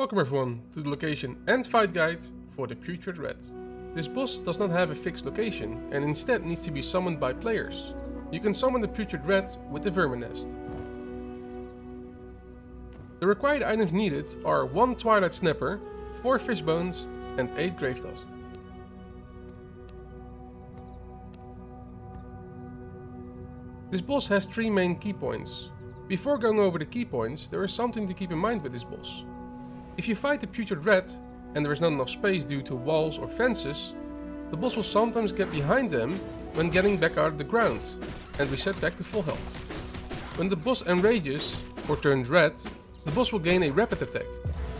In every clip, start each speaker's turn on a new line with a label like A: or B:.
A: Welcome everyone to the location and fight guide for the Putrid Rat. This boss does not have a fixed location and instead needs to be summoned by players. You can summon the Putrid Rat with the Vermin Nest. The required items needed are 1 Twilight Snapper, 4 Fish Bones and 8 Grave Dust. This boss has 3 main key points. Before going over the key points, there is something to keep in mind with this boss. If you fight the Putrid Rat and there is not enough space due to walls or fences, the boss will sometimes get behind them when getting back out of the ground and reset back to full health. When the boss enrages or turns red, the boss will gain a rapid attack.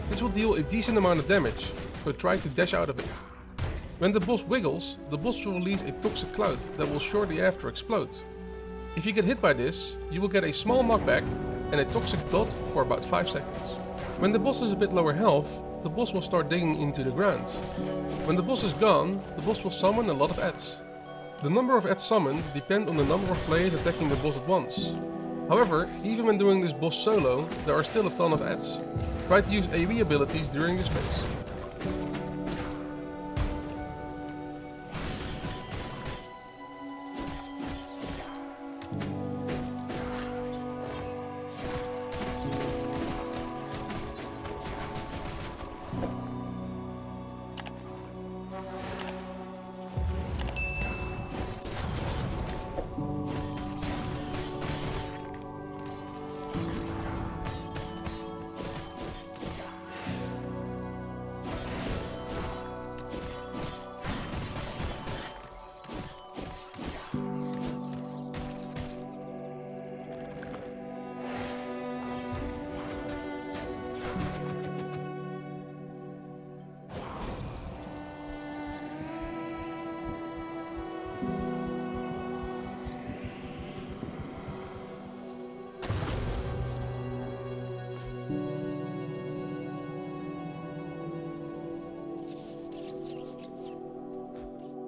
A: This will deal a decent amount of damage, so try to dash out of it. When the boss wiggles, the boss will release a toxic cloud that will shortly after explode. If you get hit by this, you will get a small knockback and a toxic dot for about 5 seconds. When the boss is a bit lower health, the boss will start digging into the ground. When the boss is gone, the boss will summon a lot of adds. The number of adds summoned depend on the number of players attacking the boss at once. However, even when doing this boss solo, there are still a ton of adds. Try to use AoE abilities during this phase.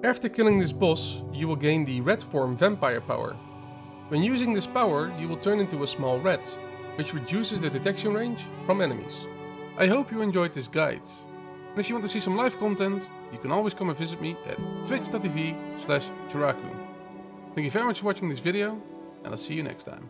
A: After killing this boss, you will gain the rat form vampire power. When using this power, you will turn into a small rat, which reduces the detection range from enemies. I hope you enjoyed this guide. And if you want to see some live content, you can always come and visit me at twitch.tv slash Thank you very much for watching this video, and I'll see you next time.